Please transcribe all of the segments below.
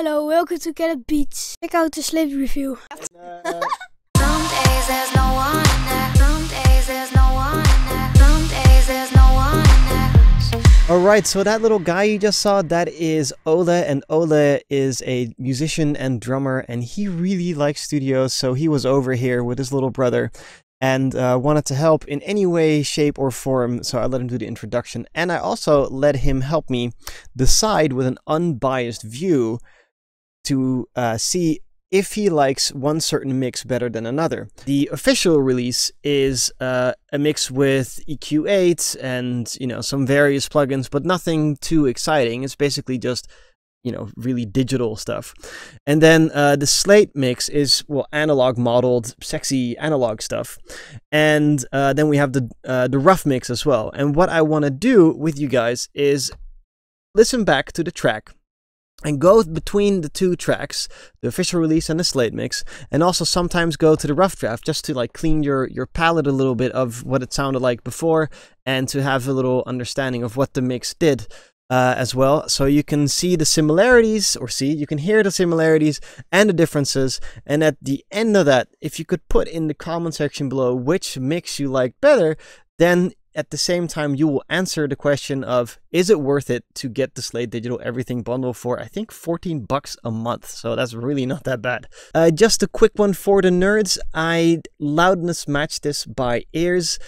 Hello, welcome to Get Beats. Check out the Slate review. Some days there's no one there. Some days there's no one there. Some days there's no one there. Alright, so that little guy you just saw, that is Ole, and Ole is a musician and drummer, and he really likes studios, so he was over here with his little brother and uh, wanted to help in any way, shape, or form, so I let him do the introduction, and I also let him help me decide with an unbiased view to uh, see if he likes one certain mix better than another. The official release is uh, a mix with EQ8 and you know some various plugins, but nothing too exciting. It's basically just you know really digital stuff. And then uh, the Slate mix is well analog modeled, sexy analog stuff. And uh, then we have the uh, the rough mix as well. And what I want to do with you guys is listen back to the track and go between the two tracks, the official release and the slate mix, and also sometimes go to the rough draft just to like clean your your palette a little bit of what it sounded like before and to have a little understanding of what the mix did uh, as well. So you can see the similarities or see, you can hear the similarities and the differences. And at the end of that, if you could put in the comment section below which mix you like better, then at the same time, you will answer the question of is it worth it to get the Slate Digital Everything bundle for I think 14 bucks a month. So that's really not that bad. Uh, just a quick one for the nerds. I loudness matched this by ears.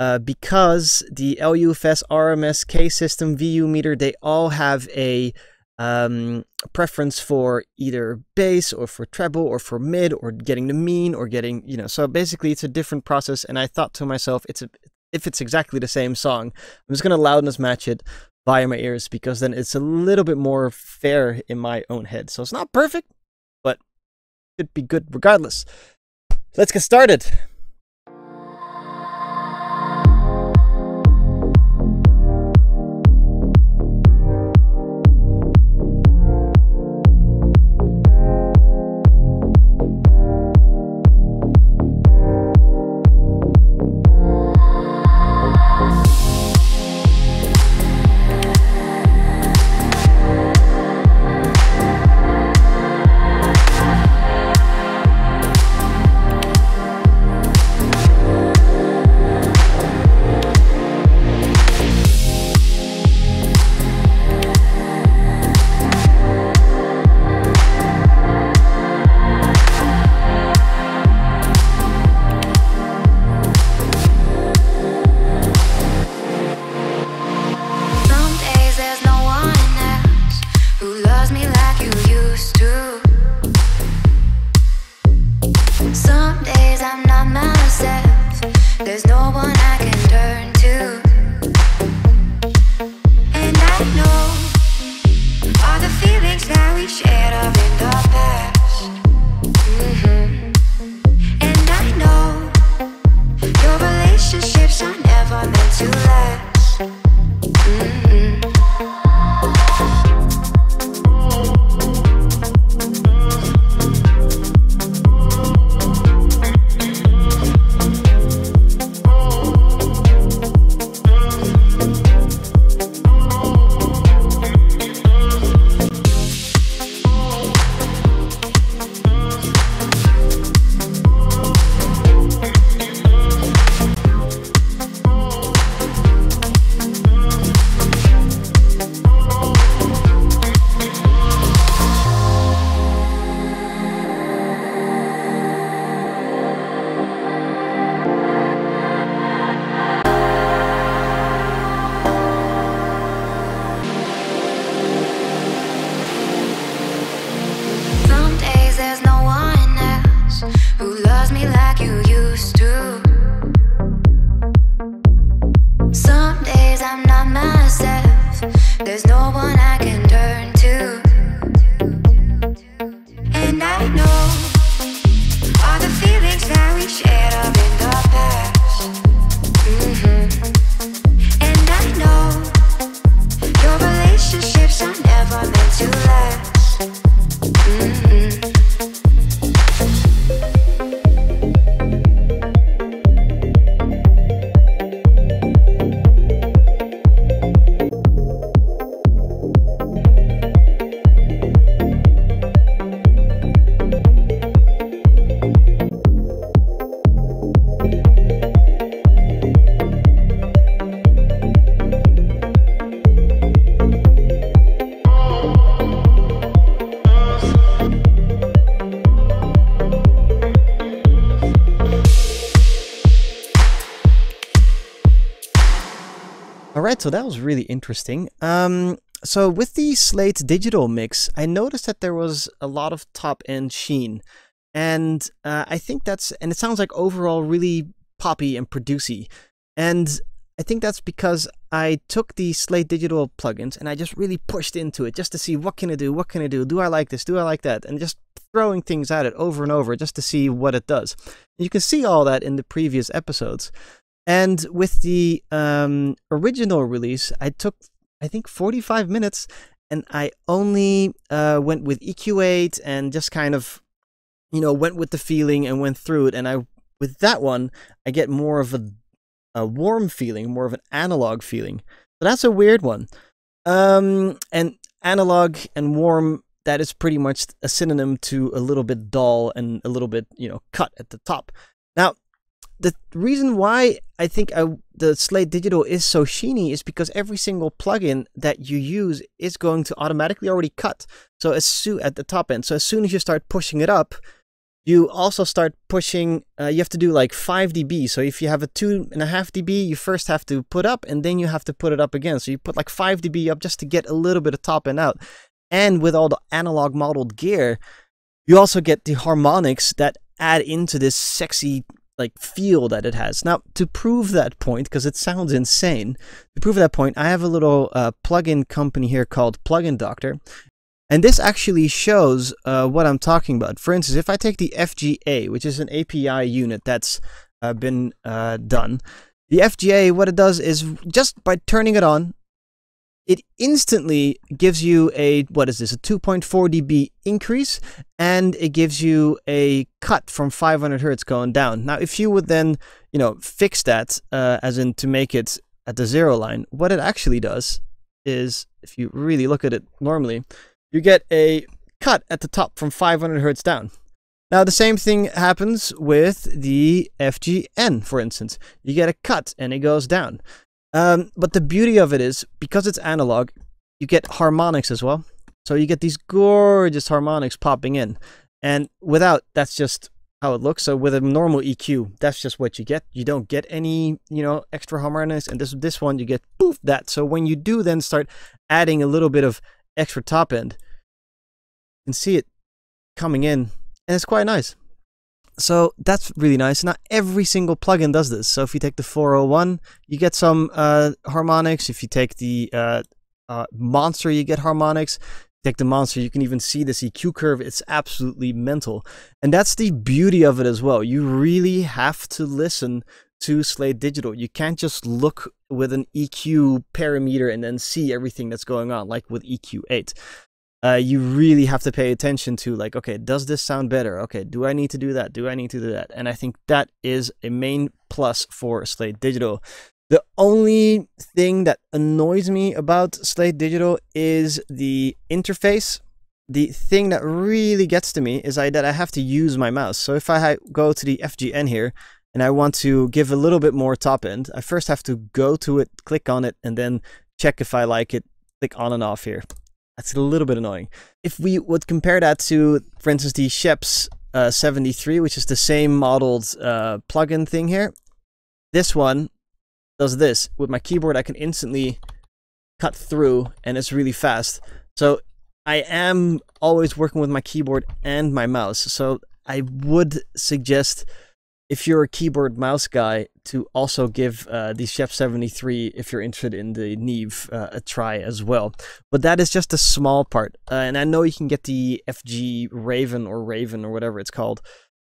Uh, because the LUFS RMS K system VU meter, they all have a um, preference for either bass or for treble or for mid or getting the mean or getting, you know, so basically it's a different process. And I thought to myself, it's a, if it's exactly the same song, I'm just going to loudness match it via my ears because then it's a little bit more fair in my own head. So it's not perfect, but it'd be good regardless. Let's get started. There's no right, so that was really interesting. Um, so with the Slate Digital mix, I noticed that there was a lot of top end sheen, and uh, I think that's and it sounds like overall really poppy and producey, and I think that's because I took the Slate Digital plugins and I just really pushed into it just to see what can I do, what can I do, do I like this, do I like that, and just throwing things at it over and over just to see what it does. You can see all that in the previous episodes. And with the um, original release, I took, I think, 45 minutes and I only uh, went with EQ8 and just kind of, you know, went with the feeling and went through it. And I, with that one, I get more of a, a warm feeling, more of an analog feeling. So that's a weird one. Um, and analog and warm, that is pretty much a synonym to a little bit dull and a little bit, you know, cut at the top. The reason why I think I, the Slate Digital is so sheeny is because every single plugin that you use is going to automatically already cut. So as soon at the top end, so as soon as you start pushing it up, you also start pushing. Uh, you have to do like five dB. So if you have a two and a half dB, you first have to put up, and then you have to put it up again. So you put like five dB up just to get a little bit of top end out. And with all the analog modeled gear, you also get the harmonics that add into this sexy like feel that it has. Now, to prove that point, because it sounds insane, to prove that point, I have a little uh, plugin company here called Plugin Doctor, and this actually shows uh, what I'm talking about. For instance, if I take the FGA, which is an API unit that's uh, been uh, done, the FGA, what it does is just by turning it on, it instantly gives you a what is this a 2.4 dB increase and it gives you a cut from 500 hertz going down. Now, if you would then you know fix that uh, as in to make it at the zero line, what it actually does is if you really look at it normally, you get a cut at the top from 500 hertz down. Now, the same thing happens with the FGN, for instance. You get a cut and it goes down. Um, but the beauty of it is because it's analog, you get harmonics as well. So you get these gorgeous harmonics popping in. And without, that's just how it looks. So with a normal EQ, that's just what you get. You don't get any, you know, extra harmonics. And this this one, you get poof that. So when you do then start adding a little bit of extra top end, you can see it coming in, and it's quite nice. So that's really nice. Not every single plugin does this. So if you take the 401, you get some uh, harmonics. If you take the uh, uh, Monster, you get harmonics. Take the Monster, you can even see this EQ curve. It's absolutely mental. And that's the beauty of it as well. You really have to listen to Slate Digital. You can't just look with an EQ parameter and then see everything that's going on, like with EQ8 uh, you really have to pay attention to like okay does this sound better? Okay do i need to do that? Do i need to do that? And i think that is a main plus for slate digital. The only thing that annoys me about slate digital is the interface. The thing that really gets to me is I, that i have to use my mouse. So if i go to the fgn here and i want to give a little bit more top end i first have to go to it click on it and then check if i like it click on and off here that's a little bit annoying. If we would compare that to, for instance, the Scheps uh, 73, which is the same modeled uh, plugin thing here, this one does this. With my keyboard, I can instantly cut through, and it's really fast. So I am always working with my keyboard and my mouse. So I would suggest if you're a keyboard mouse guy, to also give uh, the Scheps 73, if you're interested in the Neve, uh, a try as well. But that is just a small part. Uh, and I know you can get the FG Raven or Raven or whatever it's called,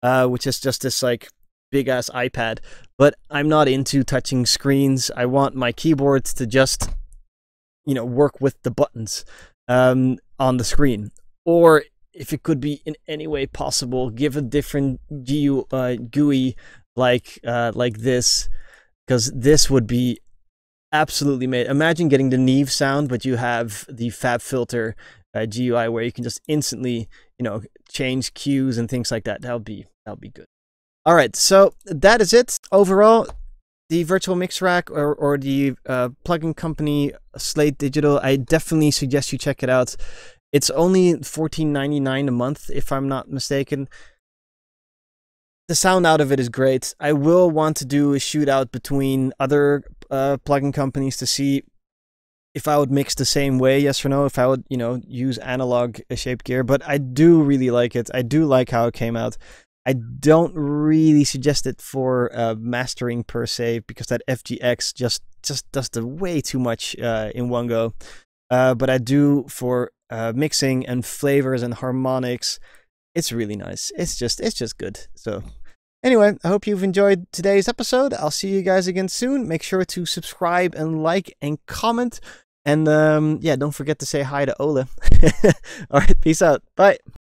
uh, which is just this like big ass iPad. But I'm not into touching screens. I want my keyboards to just, you know, work with the buttons um, on the screen. Or if it could be in any way possible, give a different GU, uh, GUI like uh, like this, because this would be absolutely made. Imagine getting the Neve sound, but you have the FabFilter uh, GUI where you can just instantly, you know, change cues and things like that. That would be that would be good. All right, so that is it. Overall, the virtual mix rack or, or the uh, plugin company Slate Digital, I definitely suggest you check it out. It's only $14.99 a month, if I'm not mistaken. The sound out of it is great. I will want to do a shootout between other uh, plugin companies to see if I would mix the same way, yes or no, if I would, you know, use analog shape gear, but I do really like it. I do like how it came out. I don't really suggest it for uh, mastering per se because that FGX just just does the way too much uh, in one go. Uh, but I do for uh, mixing and flavors and harmonics. It's really nice. It's just it's just good. So anyway, I hope you've enjoyed today's episode. I'll see you guys again soon. Make sure to subscribe and like and comment. And um, yeah, don't forget to say hi to Ola. All right, peace out. Bye.